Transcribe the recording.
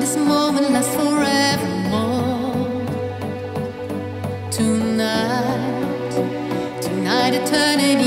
this moment lasts forevermore. Tonight, tonight, eternity.